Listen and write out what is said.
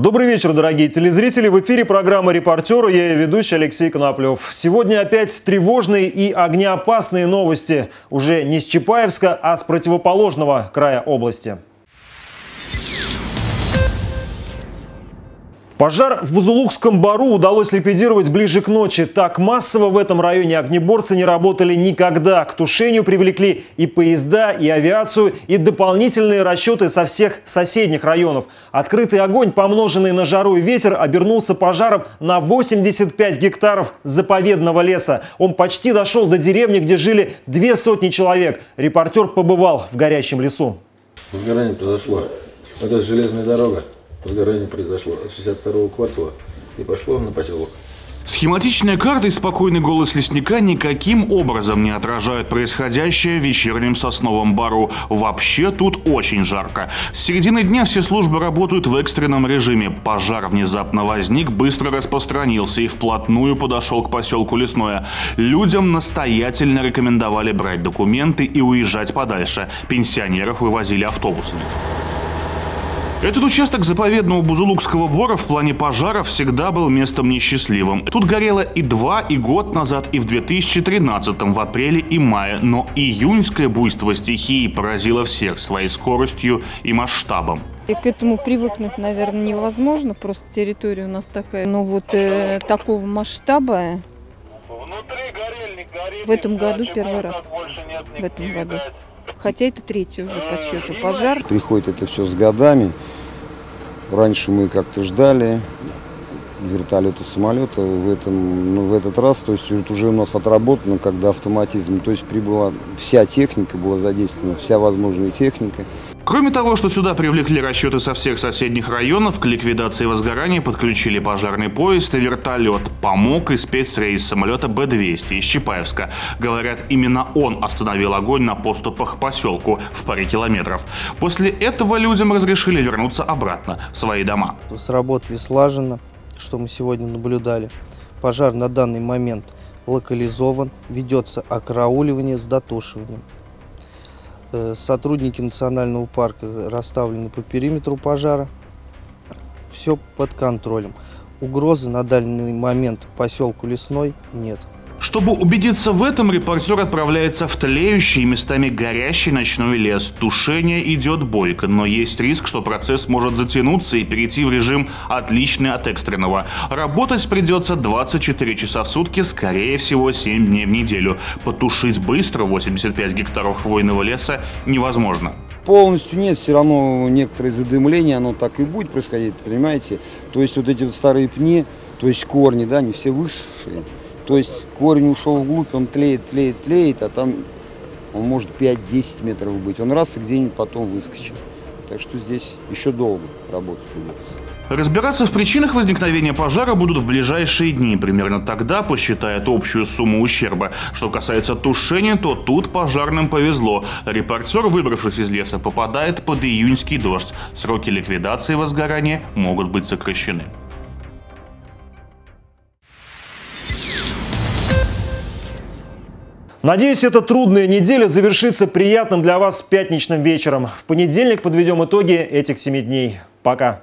Добрый вечер, дорогие телезрители. В эфире программа «Репортер». Я ее ведущий Алексей Коноплев. Сегодня опять тревожные и огнеопасные новости. Уже не с Чапаевска, а с противоположного края области. Пожар в Бузулукском бару удалось ликвидировать ближе к ночи. Так массово в этом районе огнеборцы не работали никогда. К тушению привлекли и поезда, и авиацию, и дополнительные расчеты со всех соседних районов. Открытый огонь, помноженный на жару и ветер, обернулся пожаром на 85 гектаров заповедного леса. Он почти дошел до деревни, где жили две сотни человек. Репортер побывал в горящем лесу. Возгорание произошло. Вот это железная дорога. Возгорание произошло от 62-го квартала и пошло на поселок. Схематичная карта и спокойный голос лесника никаким образом не отражают происходящее в вечернем сосновом бару. Вообще тут очень жарко. С середины дня все службы работают в экстренном режиме. Пожар внезапно возник, быстро распространился и вплотную подошел к поселку Лесное. Людям настоятельно рекомендовали брать документы и уезжать подальше. Пенсионеров вывозили автобусами. Этот участок заповедного Бузулукского бора в плане пожаров всегда был местом несчастливым. Тут горело и два, и год назад, и в 2013 в апреле и мае, но июньское буйство стихии поразило всех своей скоростью и масштабом. И к этому привыкнуть, наверное, невозможно, просто территория у нас такая. Но вот э, такого масштаба в этом году первый раз. В этом году. Хотя это третий уже по счету пожар. Приходит это все с годами. Раньше мы как-то ждали вертолета, самолета. В, этом, ну, в этот раз, то есть уже у нас отработано, когда автоматизм. То есть прибыла вся техника, была задействована вся возможная техника. Кроме того, что сюда привлекли расчеты со всех соседних районов, к ликвидации возгорания подключили пожарный поезд и вертолет. Помог и спецрейс самолета Б-200 из Чапаевска. Говорят, именно он остановил огонь на поступах к поселку в паре километров. После этого людям разрешили вернуться обратно в свои дома. Сработали слаженно, что мы сегодня наблюдали. Пожар на данный момент локализован, ведется окрауливание с дотушиванием. Э, сотрудники национального парка расставлены по периметру пожара. Все под контролем. Угрозы на данный момент поселку Лесной нет. Чтобы убедиться в этом, репортер отправляется в тлеющий, местами горящий ночной лес. Тушение идет бойко, но есть риск, что процесс может затянуться и перейти в режим отличный от экстренного. Работать придется 24 часа в сутки, скорее всего 7 дней в неделю. Потушить быстро 85 гектаров хвойного леса невозможно полностью нет, все равно некоторое задымление, оно так и будет происходить, понимаете? То есть вот эти вот старые пни, то есть корни, да, они все высшие, то есть корень ушел вглубь, он тлеет, тлеет, тлеет, а там он может 5-10 метров быть. Он раз и где-нибудь потом выскочит. Так что здесь еще долго работать придется. Разбираться в причинах возникновения пожара будут в ближайшие дни. Примерно тогда посчитают общую сумму ущерба. Что касается тушения, то тут пожарным повезло. Репортер, выбравшись из леса, попадает под июньский дождь. Сроки ликвидации возгорания могут быть сокращены. Надеюсь, эта трудная неделя завершится приятным для вас пятничным вечером. В понедельник подведем итоги этих семи дней. Пока.